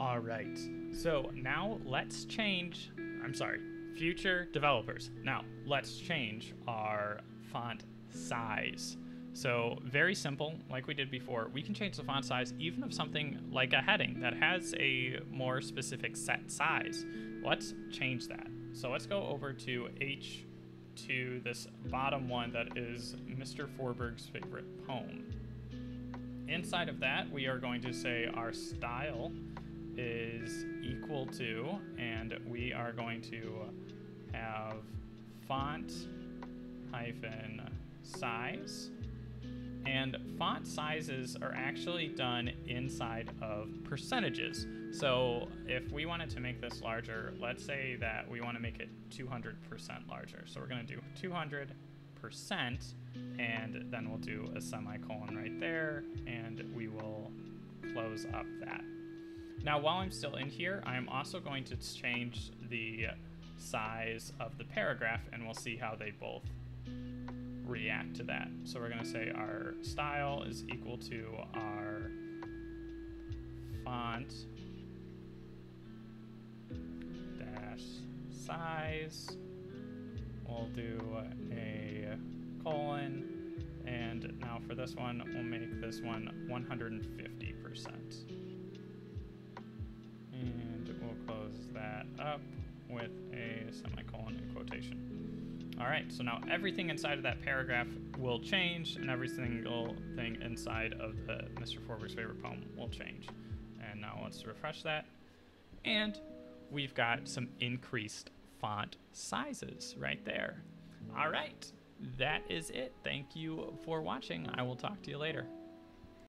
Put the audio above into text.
All right. So now let's change. I'm sorry, future developers. Now let's change our font size. So very simple, like we did before. We can change the font size even of something like a heading that has a more specific set size. Let's change that. So let's go over to H to this bottom one that is Mr. Forberg's favorite poem. Inside of that, we are going to say our style is equal to, and we are going to have font hyphen size. And font sizes are actually done inside of percentages. So if we wanted to make this larger, let's say that we want to make it 200% larger. So we're going to do 200% and then we'll do a semicolon right there and we will close up that. Now while I'm still in here, I'm also going to change the size of the paragraph and we'll see how they both react to that. So we're going to say our style is equal to our font dash size. We'll do a colon. And now for this one, we'll make this one 150%. With a semicolon and quotation. All right, so now everything inside of that paragraph will change, and every single thing inside of the Mr. Forberg's favorite poem will change. And now let's refresh that. And we've got some increased font sizes right there. All right, that is it. Thank you for watching. I will talk to you later.